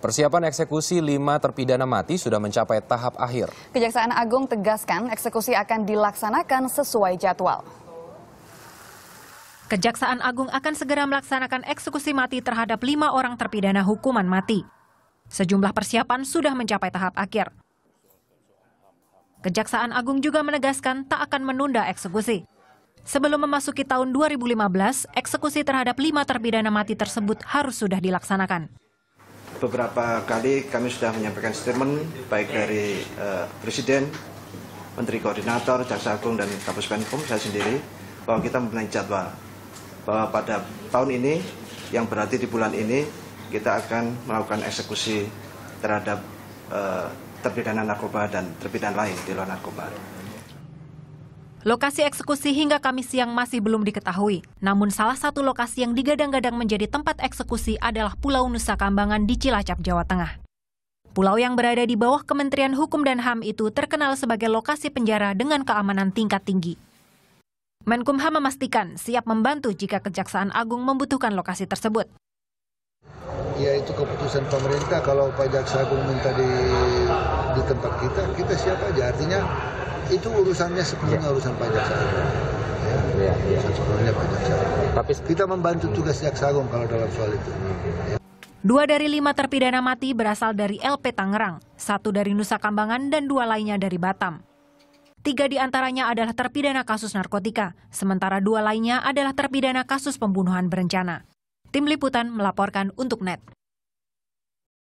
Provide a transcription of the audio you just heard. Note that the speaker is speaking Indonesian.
Persiapan eksekusi lima terpidana mati sudah mencapai tahap akhir. Kejaksaan Agung tegaskan eksekusi akan dilaksanakan sesuai jadwal. Kejaksaan Agung akan segera melaksanakan eksekusi mati terhadap lima orang terpidana hukuman mati. Sejumlah persiapan sudah mencapai tahap akhir. Kejaksaan Agung juga menegaskan tak akan menunda eksekusi. Sebelum memasuki tahun 2015, eksekusi terhadap lima terpidana mati tersebut harus sudah dilaksanakan. Beberapa kali kami sudah menyampaikan statement baik dari uh, Presiden, Menteri Koordinator, Jaksa Agung, dan Kapus Penkum, saya sendiri, bahwa kita mempunyai jadwal. Bahwa pada tahun ini, yang berarti di bulan ini, kita akan melakukan eksekusi terhadap uh, terpidana narkoba dan terpidana lain di luar narkoba. Lokasi eksekusi hingga Kamis siang masih belum diketahui. Namun salah satu lokasi yang digadang-gadang menjadi tempat eksekusi adalah Pulau Nusa Kambangan di Cilacap, Jawa Tengah. Pulau yang berada di bawah Kementerian Hukum dan HAM itu terkenal sebagai lokasi penjara dengan keamanan tingkat tinggi. Menkumham memastikan siap membantu jika Kejaksaan Agung membutuhkan lokasi tersebut. Ya itu keputusan pemerintah kalau Pak Jaksa Agung minta di, di tempat kita, kita siap aja. Artinya itu urusannya sepenuhnya ya. urusan Pak Jaksa Agung. Ya, ya, ya. sepenuhnya Pak Jaksa Agung. Tapi kita membantu tugas Jaksa Agung kalau dalam soal itu. Ya. Dua dari lima terpidana mati berasal dari LP Tangerang, satu dari Nusa Kambangan, dan dua lainnya dari Batam. Tiga di antaranya adalah terpidana kasus narkotika, sementara dua lainnya adalah terpidana kasus pembunuhan berencana. Tim Liputan melaporkan untuk NET.